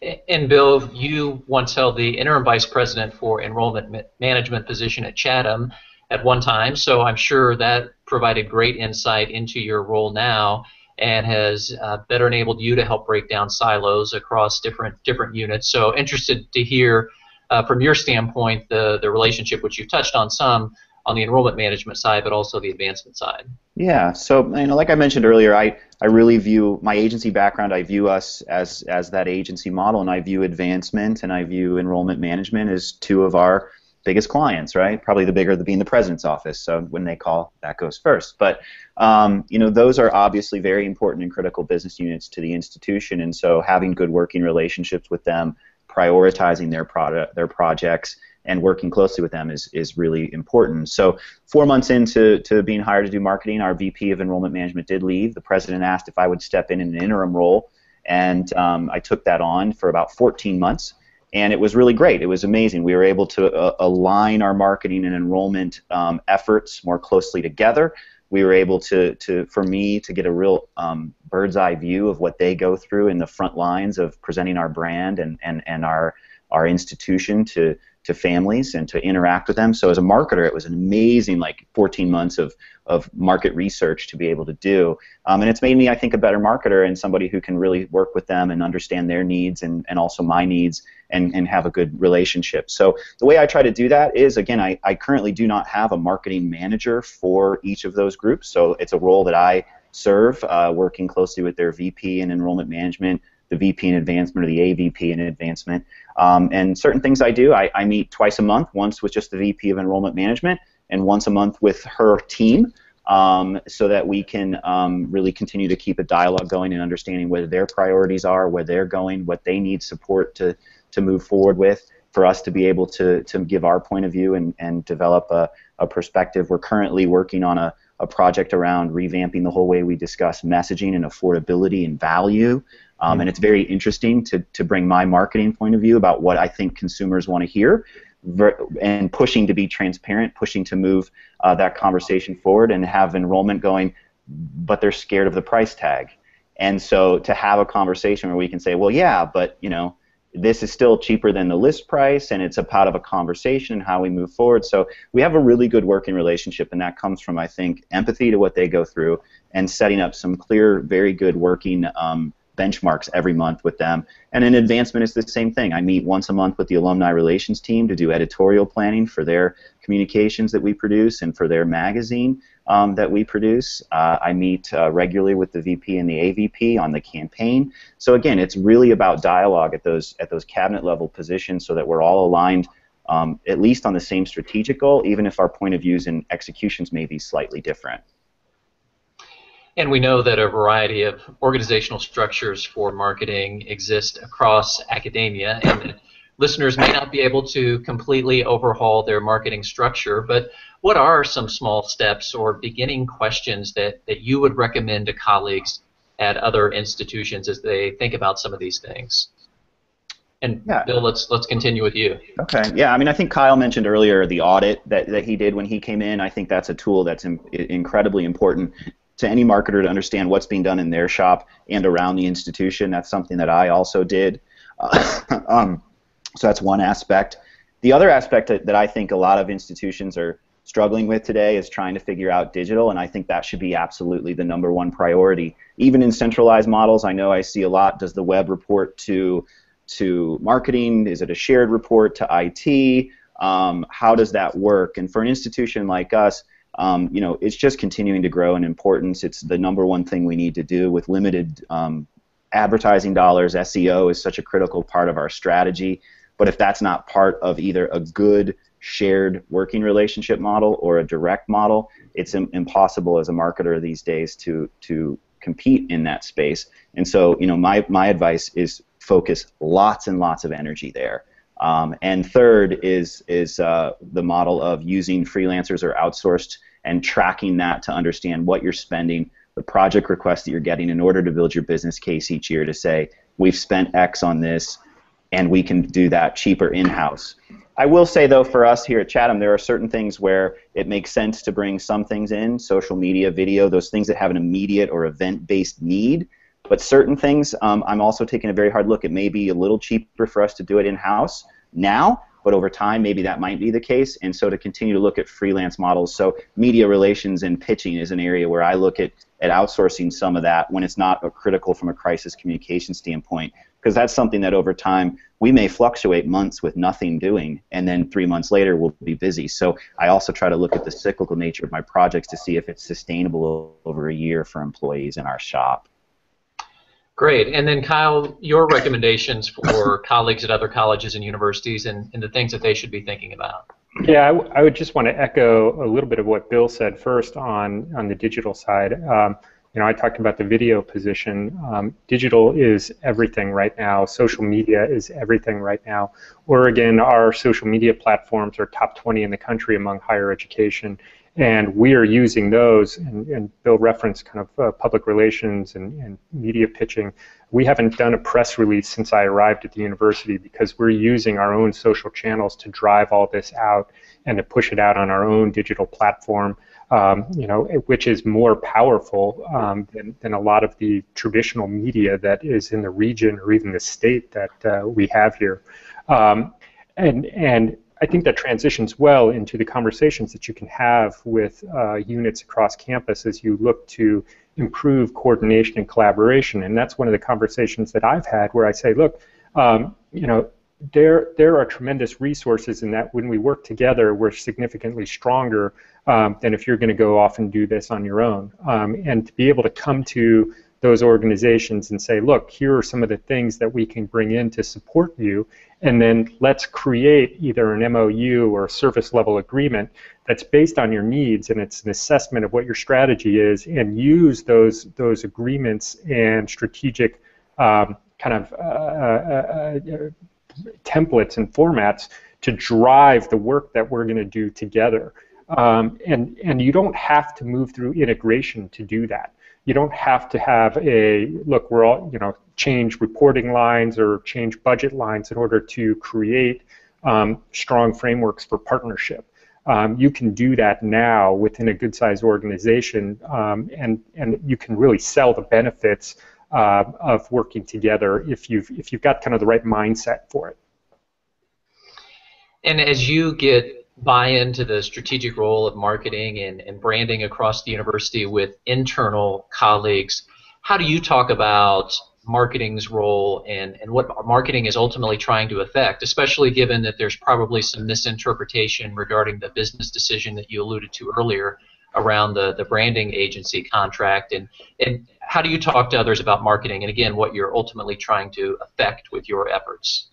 And Bill, you once held the interim vice president for enrollment management position at Chatham at one time, so I'm sure that provided great insight into your role now and has uh, better enabled you to help break down silos across different different units. So interested to hear uh, from your standpoint the the relationship which you've touched on some on the enrollment management side, but also the advancement side. Yeah. So you know, like I mentioned earlier, I I really view my agency background. I view us as as that agency model, and I view advancement and I view enrollment management as two of our biggest clients, right? Probably the bigger the being the president's office. So when they call, that goes first. But um, you know, those are obviously very important and critical business units to the institution, and so having good working relationships with them, prioritizing their product, their projects, and working closely with them is, is really important. So four months into to being hired to do marketing, our VP of enrollment management did leave. The president asked if I would step in in an interim role, and um, I took that on for about 14 months. And it was really great. It was amazing. We were able to uh, align our marketing and enrollment um, efforts more closely together. We were able to, to for me, to get a real um, bird's eye view of what they go through in the front lines of presenting our brand and, and, and our, our institution to, to families and to interact with them. So as a marketer, it was an amazing like 14 months of, of market research to be able to do. Um, and it's made me, I think, a better marketer and somebody who can really work with them and understand their needs and, and also my needs and, and have a good relationship. So the way I try to do that is, again, I, I currently do not have a marketing manager for each of those groups. So it's a role that I serve, uh, working closely with their VP and enrollment management the VP in advancement or the AVP in advancement. Um, and certain things I do, I, I, meet twice a month, once with just the VP of enrollment management, and once a month with her team, um, so that we can um, really continue to keep a dialogue going and understanding where their priorities are, where they're going, what they need support to, to move forward with, for us to be able to, to give our point of view and, and develop a, a perspective. We're currently working on a, a project around revamping the whole way we discuss messaging and affordability and value. Um, and it's very interesting to, to bring my marketing point of view about what I think consumers want to hear and pushing to be transparent, pushing to move uh, that conversation forward and have enrollment going, but they're scared of the price tag. And so to have a conversation where we can say, well, yeah, but you know, this is still cheaper than the list price, and it's a part of a conversation and how we move forward. So we have a really good working relationship, and that comes from I think empathy to what they go through and setting up some clear, very good working um, benchmarks every month with them. And in advancement, it's the same thing. I meet once a month with the alumni relations team to do editorial planning for their communications that we produce and for their magazine um, that we produce. Uh, I meet uh, regularly with the VP and the AVP on the campaign. So again, it's really about dialogue at those at those cabinet level positions so that we're all aligned. Um, at least on the same strategic goal, even if our point of views and executions may be slightly different. And we know that a variety of organizational structures for marketing exist across academia, and listeners may not be able to completely overhaul their marketing structure, but what are some small steps or beginning questions that, that you would recommend to colleagues at other institutions as they think about some of these things? And yeah. Bill, let's let's continue with you. Okay. Yeah. I mean, I think Kyle mentioned earlier the audit that, that he did when he came in. I think that's a tool that's in, incredibly important to any marketer to understand what's being done in their shop and around the institution. That's something that I also did. Uh, <laughs> um, so that's one aspect. The other aspect that, that I think a lot of institutions are struggling with today is trying to figure out digital, and I think that should be absolutely the number one priority. Even in centralized models, I know I see a lot. Does the web report to to marketing? Is it a shared report to IT? Um, how does that work? And for an institution like us, um, you know, it's just continuing to grow in importance. It's the number one thing we need to do with limited um, advertising dollars. SEO is such a critical part of our strategy. But if that's not part of either a good shared working relationship model or a direct model, it's Im- impossible as a marketer these days to to compete in that space. And so, you know, my my advice is focus lots and lots of energy there. Um, and third is is uh, the model of using freelancers or outsourced and tracking that to understand what you're spending, the project requests that you're getting in order to build your business case each year to say we've spent X on this, and we can do that cheaper in-house. I will say though, for us here at Chatham, there are certain things where it makes sense to bring some things in, social media, video, those things that have an immediate or event-based need. But certain things, um, I'm also taking a very hard look. It may be a little cheaper for us to do it in-house now, but over time, maybe that might be the case. And so to continue to look at freelance models. So media relations and pitching is an area where I look at, at outsourcing some of that when it's not critical from a crisis communication standpoint. Because that's something that over time we may fluctuate months with nothing doing, and then three months later we'll be busy. So I also try to look at the cyclical nature of my projects to see if it's sustainable over a year for employees in our shop. Great. And then, Kyle, your recommendations for <laughs> colleagues at other colleges and universities and, and the things that they should be thinking about. Yeah, I, would just want to echo a little bit of what Bill said first on on the digital side. Um, you know, I talked about the video position. Um, digital is everything right now. Social media is everything right now. Oregon, our social media platforms are top 20 in the country among higher education, and we are using those. And, and Bill referenced kind of uh, public relations and, and media pitching. We haven't done a press release since I arrived at the university because we're using our own social channels to drive all this out and to push it out on our own digital platform um, you know, which is more powerful um, than, than a lot of the traditional media that is in the region or even the state that uh, we have here. Um, and, and I think that transitions well into the conversations that you can have with uh, units across campus as you look to improve coordination and collaboration. And that's one of the conversations that I've had where I say, look, um, you know, there there are tremendous resources in that when we work together, we're significantly stronger um, than if you're going to go off and do this on your own. Um, and to be able to come to those organizations and say, look, here are some of the things that we can bring in to support you, and then let's create either an MOU or a service level agreement that's based on your needs and it's an assessment of what your strategy is, and use those those agreements and strategic um, kind of uh, uh, uh, templates and formats to drive the work that we're going to do together. Um, and, and you don't have to move through integration to do that. You don't have to have a, look, we're all, you know, change reporting lines or change budget lines in order to create um, strong frameworks for partnership. Um, you can do that now within a good sized organization um, and, and you can really sell the benefits uh, of working together if you've if you've got kind of the right mindset for it. And as you get buy into the strategic role of marketing and, and branding across the university with internal colleagues, how do you talk about marketing's role and, and what marketing is ultimately trying to affect, especially given that there's probably some misinterpretation regarding the business decision that you alluded to earlier around the, the branding agency contract? And, and how do you talk to others about marketing and again what you're ultimately trying to affect with your efforts?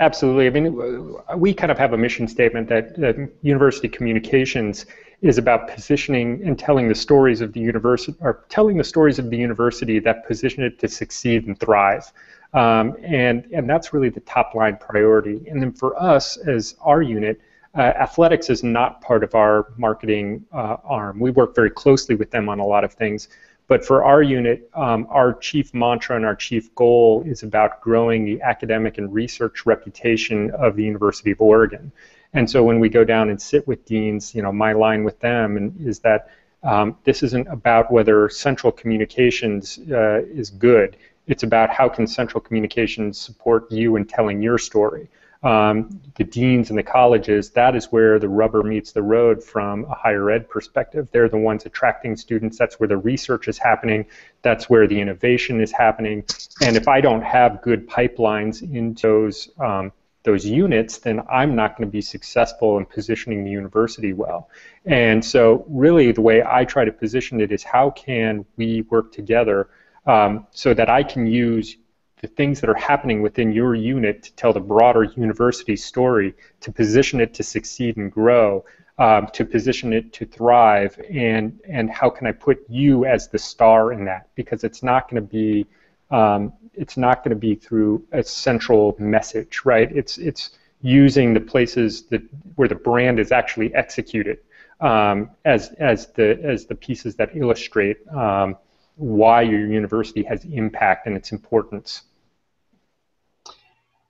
Absolutely. I mean we kind of have a mission statement that, that university communications is about positioning and telling the stories of the university or telling the stories of the university that position it to succeed and thrive. Um, and and that's really the top line priority. And then for us as our unit uh, athletics is not part of our marketing uh, arm. We work very closely with them on a lot of things. But for our unit, um, our chief mantra and our chief goal is about growing the academic and research reputation of the University of Oregon. And so when we go down and sit with deans, you know, my line with them is that um, this isn't about whether central communications uh, is good. It's about how can central communications support you in telling your story um, the deans and the colleges, that is where the rubber meets the road from a higher ed perspective. They're the ones attracting students. That's where the research is happening. That's where the innovation is happening. And if I don't have good pipelines into those um, those units, then I'm not going to be successful in positioning the university well. And so, really, the way I try to position it is how can we work together um, so that I can use the things that are happening within your unit to tell the broader university story, to position it to succeed and grow, um, to position it to thrive, and and how can I put you as the star in that? Because it's not going to be um, it's not going to be through a central message, right? It's it's using the places that where the brand is actually executed um, as as the as the pieces that illustrate um, why your university has impact and its importance.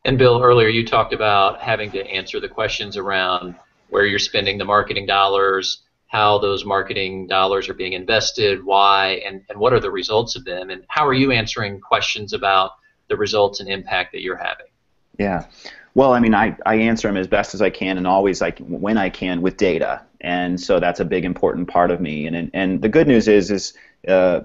And Bill, earlier you talked about having to answer the questions around where you're spending the marketing dollars, how those marketing dollars are being invested, why, and, and what are the results of them, and how are you answering questions about the results and impact that you're having? Yeah. Well, I mean, I, I answer them as best as I can and always like when I can with data, and so that's a big important part of me. And and the good news is is uh,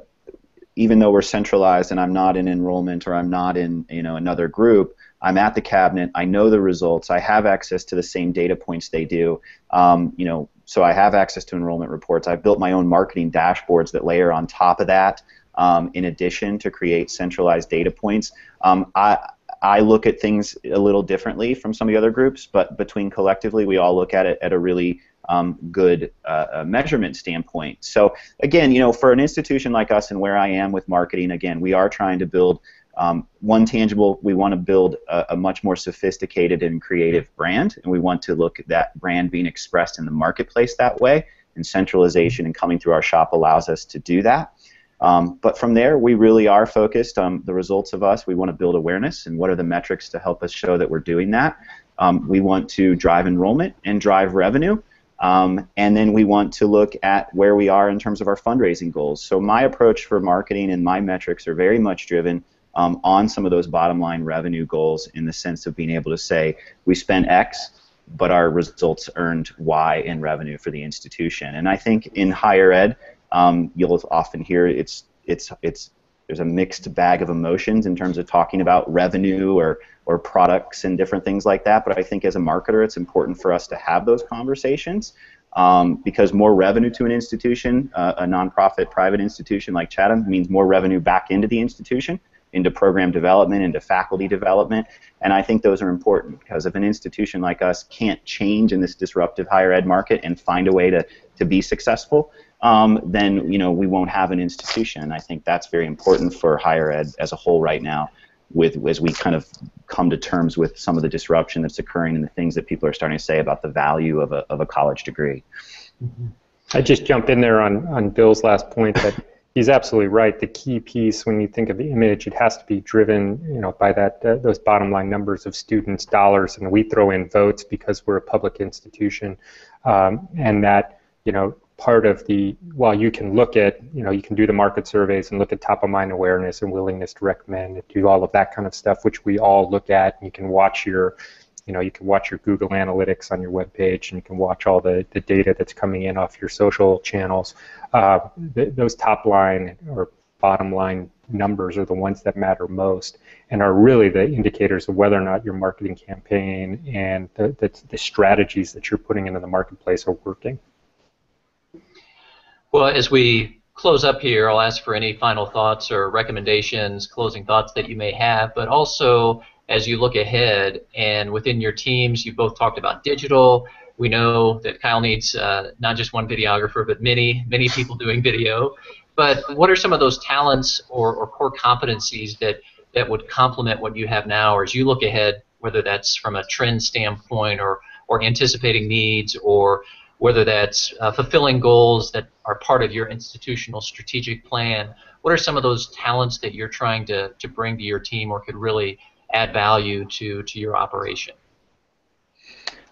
even though we're centralized and I'm not in enrollment or I'm not in you know another group, I'm at the cabinet. I know the results. I have access to the same data points they do. Um, you know, so I have access to enrollment reports. I've built my own marketing dashboards that layer on top of that. Um, in addition to create centralized data points, um, I I look at things a little differently from some of the other groups, but between collectively, we all look at it at a really um, good uh, measurement standpoint. So again, you know, for an institution like us and where I am with marketing, again, we are trying to build um, one tangible. We want to build a, a, much more sophisticated and creative brand, and we want to look at that brand being expressed in the marketplace that way. And centralization and coming through our shop allows us to do that. Um, but from there, we really are focused on the results of us. We want to build awareness and what are the metrics to help us show that we're doing that. Um, we want to drive enrollment and drive revenue. Um, and then we want to look at where we are in terms of our fundraising goals. So my approach for marketing and my metrics are very much driven um, on some of those bottom line revenue goals in the sense of being able to say we spent X, but our results earned Y in revenue for the institution. And I think in higher ed, um, you'll often hear it's it's it's there's a mixed bag of emotions in terms of talking about revenue or or products and different things like that. But I think as a marketer, it's important for us to have those conversations um, because more revenue to an institution, uh, a nonprofit private institution like Chatham, means more revenue back into the institution, into program development, into faculty development. And I think those are important because if an institution like us can't change in this disruptive higher ed market and find a way to, to be successful, um, then you know we won't have an institution. I think that's very important for higher ed as a whole right now, with as we kind of come to terms with some of the disruption that's occurring and the things that people are starting to say about the value of a of a college degree. Mm-hmm. I just jump in there on on Bill's last point that. He's absolutely right. The key piece, when you think of the image, it has to be driven, you know, by that uh, those bottom line numbers of students, dollars, and we throw in votes because we're a public institution, um, and that you know part of the while you can look at you know you can do the market surveys and look at top of mind awareness and willingness to recommend and do all of that kind of stuff which we all look at and you can watch your you know you can watch your google analytics on your web page and you can watch all the, the data that's coming in off your social channels. Uh, th- those top line or bottom line numbers are the ones that matter most and are really the indicators of whether or not your marketing campaign and the, the, the strategies that you're putting into the marketplace are working. Well, as we close up here, I'll ask for any final thoughts or recommendations, closing thoughts that you may have, but also as you look ahead and within your teams, you both talked about digital. We know that Kyle needs uh, not just one videographer, but many, many people <laughs> doing video. But what are some of those talents or, or core competencies that, that would complement what you have now, or as you look ahead, whether that's from a trend standpoint or, or anticipating needs or whether that's uh, fulfilling goals that are part of your institutional strategic plan. What are some of those talents that you're trying to, to bring to your team or could really add value to, to your operation?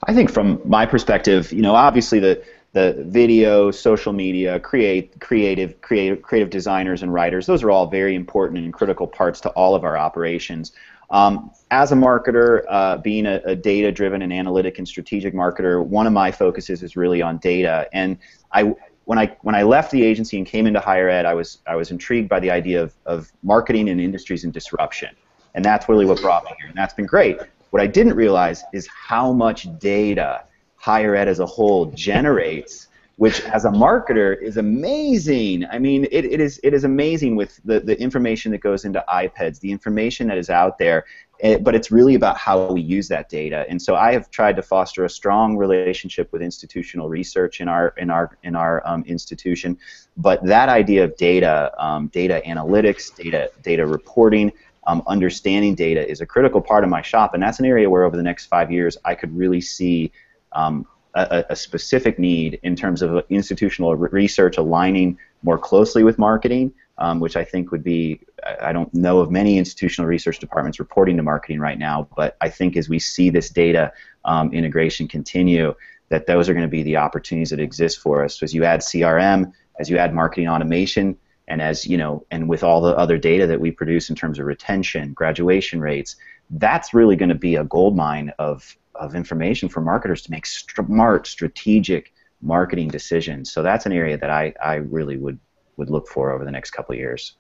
I think from my perspective, you know, obviously the the video, social media, create, creative, creative, creative designers and writers, those are all very important and critical parts to all of our operations. Um, as a marketer, uh, being a, a data-driven and analytic and strategic marketer, one of my focuses is really on data. And I, when I when I left the agency and came into higher ed, I was I was intrigued by the idea of, of marketing and industries and disruption, and that's really what brought me here. And that's been great. What I didn't realize is how much data higher ed as a whole generates which as a marketer is amazing. I mean, it, it is it is amazing with the, the information that goes into IPEDS, the information that is out there, it, eh, but it's really about how we use that data. And so I have tried to foster a strong relationship with institutional research in our in our in our um, institution. But that idea of data, um, data analytics, data data reporting. Um, understanding data is a critical part of my shop, and that's an area where over the next five years I could really see um, a, a, specific need in terms of institutional research aligning more closely with marketing, um, which I think would be, I don't know of many institutional research departments reporting to marketing right now, but I think as we see this data um, integration continue, that those are going to be the opportunities that exist for us. As you add CRM, as you add marketing automation, and as you know, and with all the other data that we produce in terms of retention, graduation rates, that's really going to be a gold mine of of information for marketers to make smart, strategic marketing decisions. So that's an area that I, I really would, would look for over the next couple of years.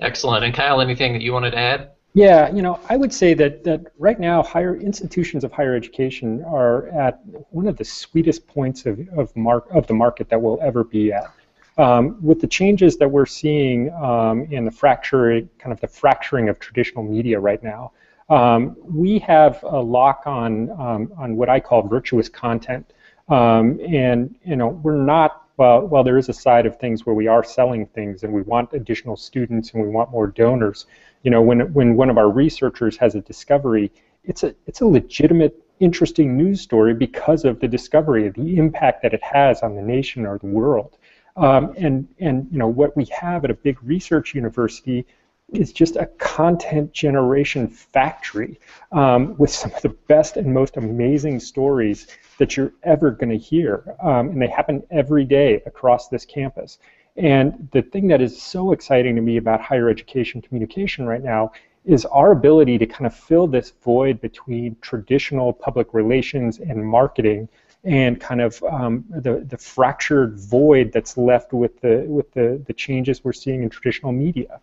Excellent. And Kyle, anything that you wanted to add? Yeah, you know, I would say that, that right now, higher institutions of higher education are at one of the sweetest points of, of, mark, of the market that we'll ever be at. Um, with the changes that we're seeing um, in the fracture, kind of the fracturing of traditional media right now, um, we have a lock on um, on what I call virtuous content, um, and you know we're not well. While there is a side of things where we are selling things and we want additional students and we want more donors, you know when when one of our researchers has a discovery, it's a it's a legitimate interesting news story because of the discovery, the impact that it has on the nation or the world. Um, and and you know what we have at a big research university is just a content generation factory um, with some of the best and most amazing stories that you're ever going to hear. Um, and they happen every day across this campus. And the thing that is so exciting to me about higher education communication right now is our ability to kind of fill this void between traditional public relations and marketing and kind of um, the, the fractured void that's left with the with the, the changes we're seeing in traditional media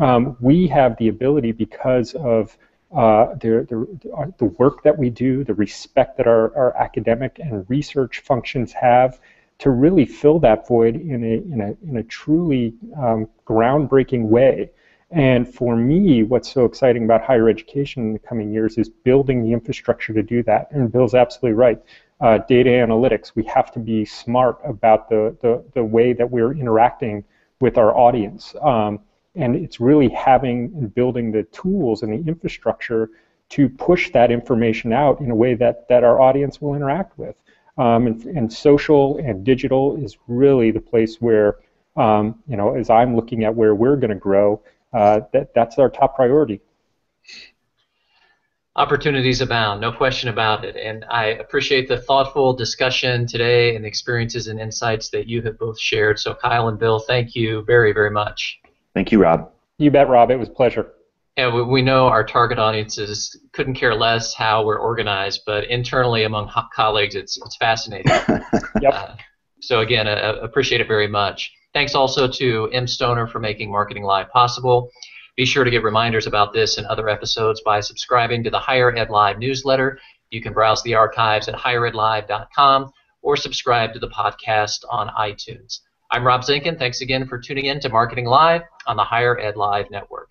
um, we have the ability because of uh, the, the, the, work that we do, the respect that our, our academic and research functions have, to really fill that void in a, in a, in a truly um, groundbreaking way. And for me, what's so exciting about higher education in the coming years is building the infrastructure to do that. And Bill's absolutely right. Uh, data analytics, we have to be smart about the, the, the way that we're interacting with our audience. Um, and it's really having and building the tools and the infrastructure to push that information out in a way that, that our audience will interact with. Um, and, and, social and digital is really the place where, um, you know, as I'm looking at where we're going to grow, uh, that, that's our top priority. Opportunities abound, no question about it. And I appreciate the thoughtful discussion today and the experiences and insights that you have both shared. So, Kyle and Bill, thank you very, very much. Thank you, Rob. You bet, Rob. It was a pleasure. Yeah, we, we know our target audiences couldn't care less how we're organized, but internally among colleagues, it's it's fascinating. <laughs> yep. Uh, so again, uh, appreciate it very much. Thanks also to mStoner for making Marketing Live possible. Be sure to get reminders about this and other episodes by subscribing to the Higher Ed Live newsletter. You can browse the archives at higheredlive.com or subscribe to the podcast on iTunes. I'm Rob Zinkan. Thanks again for tuning in to Marketing Live on the Higher Ed Live Network.